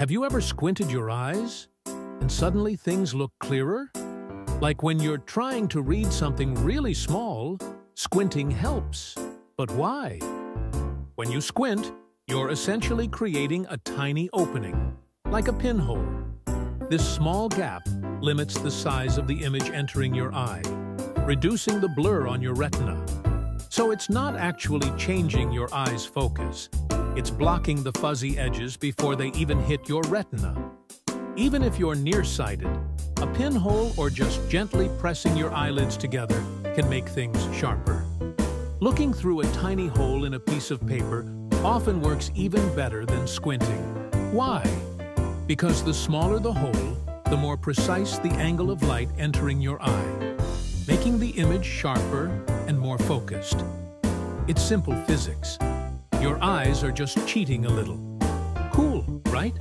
Have you ever squinted your eyes and suddenly things look clearer? Like when you're trying to read something really small, squinting helps. But why? When you squint, you're essentially creating a tiny opening, like a pinhole. This small gap limits the size of the image entering your eye, reducing the blur on your retina. So it's not actually changing your eye's focus. It's blocking the fuzzy edges before they even hit your retina. Even if you're nearsighted, a pinhole or just gently pressing your eyelids together can make things sharper. Looking through a tiny hole in a piece of paper often works even better than squinting. Why? Because the smaller the hole, the more precise the angle of light entering your eye, making the image sharper and more focused. It's simple physics. Your eyes are just cheating a little. Cool, right?